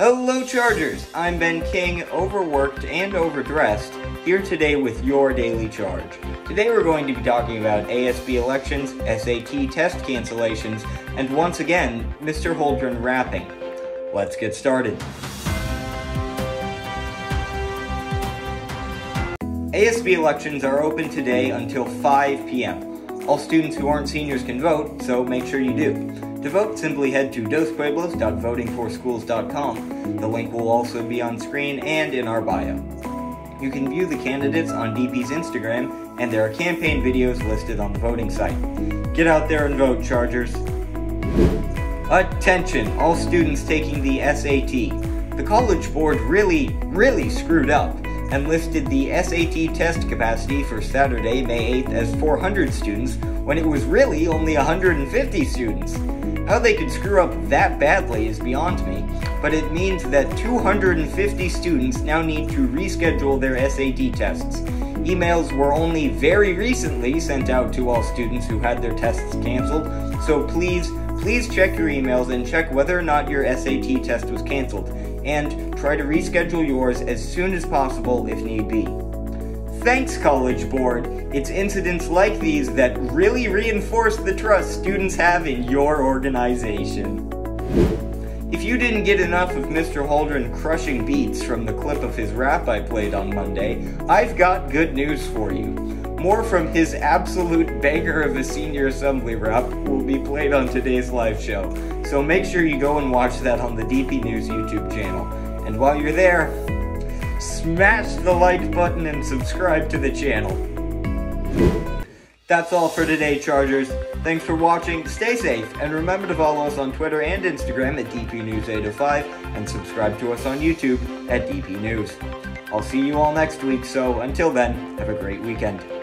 Hello, Chargers! I'm Ben King, overworked and overdressed, here today with your daily charge. Today we're going to be talking about ASB elections, SAT test cancellations, and once again, Mr. Holdren rapping. Let's get started. ASB elections are open today until 5 p.m. All students who aren't seniors can vote, so make sure you do. To vote, simply head to dospueblos.votingforschools.com. The link will also be on screen and in our bio. You can view the candidates on DP's Instagram, and there are campaign videos listed on the voting site. Get out there and vote, Chargers. Attention, all students taking the SAT. The College Board really, really screwed up and listed the SAT test capacity for Saturday, May 8th as 400 students when it was really only 150 students. How they could screw up that badly is beyond me, but it means that 250 students now need to reschedule their SAT tests. Emails were only very recently sent out to all students who had their tests canceled, so please, please check your emails and check whether or not your SAT test was canceled, and try to reschedule yours as soon as possible if need be. Thanks, College Board. It's incidents like these that really reinforce the trust students have in your organization. If you didn't get enough of Mr. Holdren crushing beats from the clip of his rap I played on Monday, I've got good news for you. More from his absolute banger of a senior assembly rap will be played on today's live show, so make sure you go and watch that on the DP News YouTube channel. And while you're there, smash the like button and subscribe to the channel. That's all for today, Chargers. Thanks for watching, stay safe, and remember to follow us on Twitter and Instagram at DPNews805, and subscribe to us on YouTube at DP News. I'll see you all next week, so until then, have a great weekend.